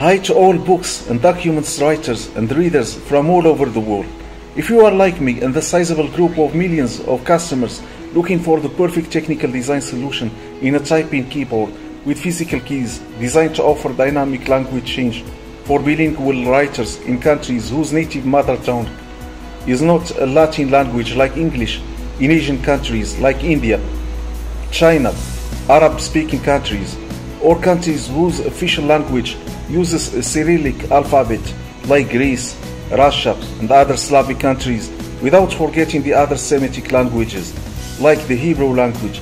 Hi to all books and documents writers and readers from all over the world. If you are like me and the sizable group of millions of customers looking for the perfect technical design solution in a typing keyboard with physical keys designed to offer dynamic language change for bilingual writers in countries whose native mother tongue is not a Latin language like English in Asian countries like India, China, Arab speaking countries, or countries whose official language uses a Cyrillic alphabet like Greece, Russia, and other Slavic countries, without forgetting the other Semitic languages like the Hebrew language,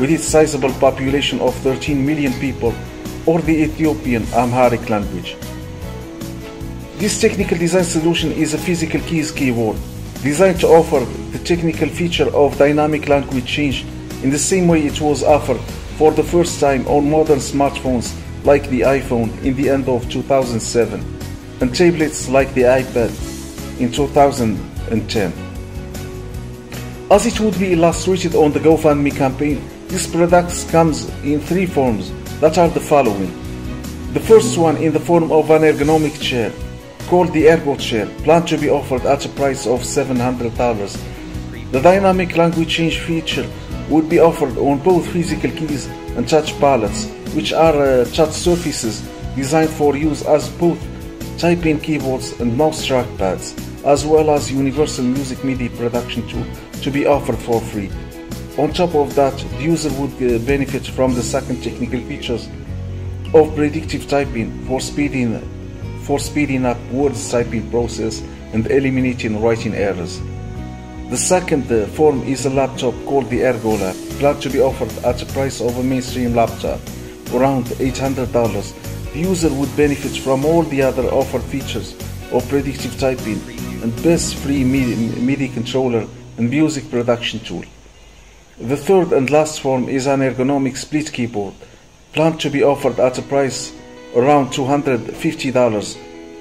with its sizable population of 13 million people, or the Ethiopian Amharic language. This technical design solution is a physical keys keyboard designed to offer the technical feature of dynamic language change in the same way it was offered for the first time on modern smartphones like the iPhone in the end of 2007 and tablets like the iPad in 2010. As it would be illustrated on the GoFundMe campaign, this product comes in three forms that are the following. The first one in the form of an ergonomic chair called the Ergo Chair, planned to be offered at a price of $700. The dynamic language change feature would be offered on both physical keys and touch palettes, which are uh, touch surfaces designed for use as both typing keyboards and mouse trackpads, as well as universal music MIDI production tool to be offered for free. On top of that, the user would uh, benefit from the second technical features of predictive typing for speeding for speeding up words typing process and eliminating writing errors. The second uh, form is a laptop called the Ergo Lab, planned to be offered at the price of a mainstream laptop, around $800. The user would benefit from all the other offered features of predictive typing and best free MIDI, MIDI controller and music production tool. The third and last form is an ergonomic split keyboard, planned to be offered at a price around $250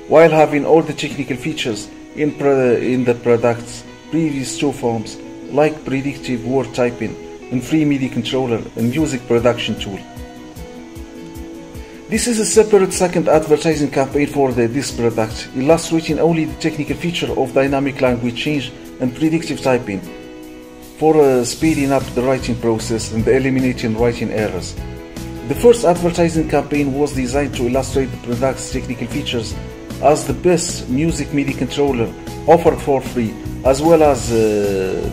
while having all the technical features in, in the product's previous two forms like predictive word typing and free MIDI controller and music production tool. This is a separate second advertising campaign for the, this product, illustrating only the technical feature of dynamic language change and predictive typing for uh, speeding up the writing process and eliminating writing errors. The first advertising campaign was designed to illustrate the product's technical features as the best music MIDI controller offered for free, as well as uh,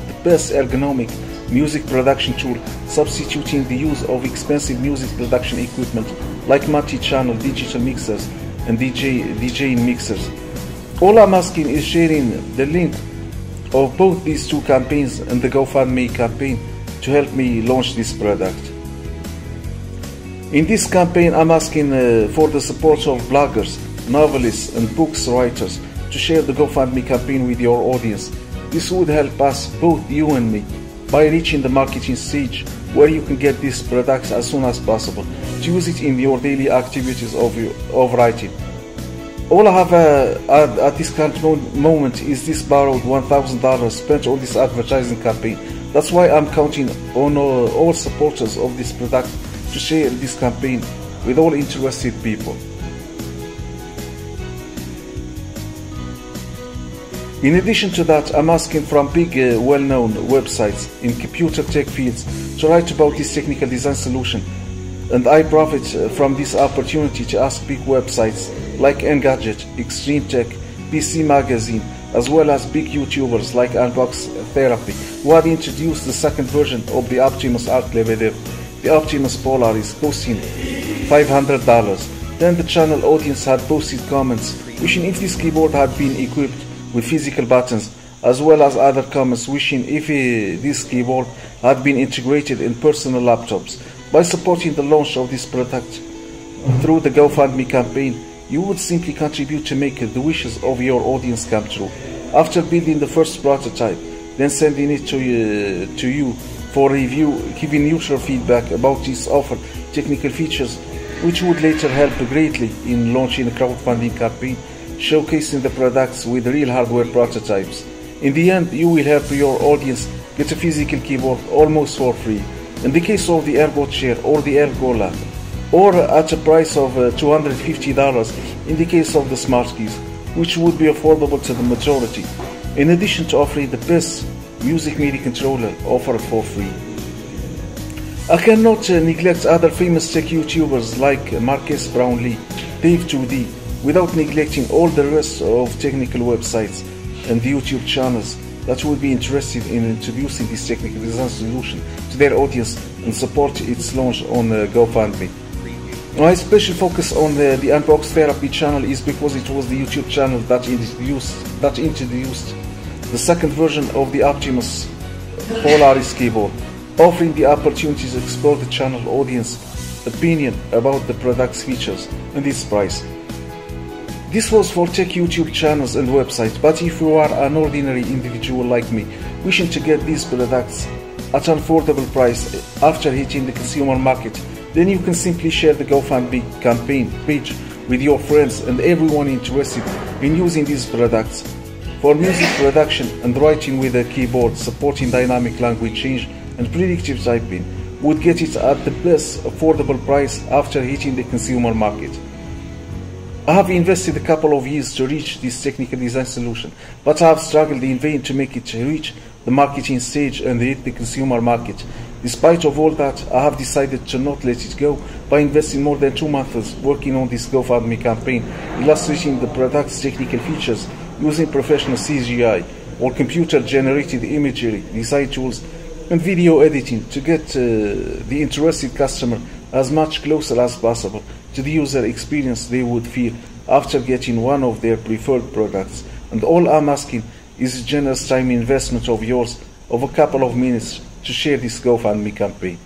the best ergonomic music production tool, substituting the use of expensive music production equipment like multi-channel digital mixers and DJ DJing mixers. All I'm asking is sharing the link of both these two campaigns and the GoFundMe campaign to help me launch this product. In this campaign, I'm asking uh, for the support of bloggers, novelists, and books writers to share the GoFundMe campaign with your audience. This would help us, both you and me, by reaching the marketing stage where you can get these products as soon as possible to use it in your daily activities of, of writing. All I have uh, at, at, this current moment is this borrowed $1,000 spent on this advertising campaign. That's why I'm counting on all, all supporters of this product to share this campaign with all interested people. In addition to that, I'm asking from big, uh, well-known websites in computer tech fields to write about this technical design solution. And I profit uh, from this opportunity to ask big websites like Engadget, Extreme Tech, PC Magazine, as well as big YouTubers like Unbox Therapy, who had introduced the second version of the Optimus Art Lebedev. The Optimus Popularis costing $500. Then the channel audience had posted comments wishing if this keyboard had been equipped with physical buttons as well as other comments wishing if uh, this keyboard had been integrated in personal laptops. By supporting the launch of this product through the GoFundMe campaign, you would simply contribute to make the wishes of your audience come true. After building the first prototype, then sending it to, uh, to you for review, giving neutral feedback about its offered technical features, which would later help greatly in launching a crowdfunding campaign showcasing the products with real hardware prototypes. In the end, you will help your audience get a physical keyboard almost for free. In the case of the Ergo Chair or the Ergo Lab, or at a price of uh, $250 in the case of the smart keys, which would be affordable to the majority, in addition to offering the best music MIDI controller offered for free. I cannot uh, neglect other famous tech YouTubers like Marques Brownlee, Dave 2D, without neglecting all the rest of technical websites and YouTube channels that would be interested in introducing this technical design solution to their audience and support its launch on uh, GoFundMe. My special focus on the, the Unbox Therapy channel is because it was the YouTube channel that introduced, that introduced the second version of the Optimus Popularis keyboard, offering the opportunity to explore the channel audience opinion about the product's features and its price. This was for tech YouTube channels and websites, but if you are an ordinary individual like me, wishing to get these products at an affordable price after hitting the consumer market, then you can simply share the GoFundMe campaign page with your friends and everyone interested in using these products. For music production and writing with a keyboard supporting dynamic language change and predictive typing would get it at the best affordable price after hitting the consumer market. I have invested a couple of years to reach this technical design solution, but I have struggled in vain to make it reach the marketing stage and hit the consumer market. Despite of all that, I have decided to not let it go by investing more than two months working on this GoFundMe campaign, illustrating the product's technical features using professional CGI or computer-generated imagery, design tools, and video editing to get uh, the interested customer as much closer as possible to the user experience they would feel after getting one of their preferred products. And all I'm asking is a generous time investment of yours of a couple of minutes to share this GoFundMe campaign.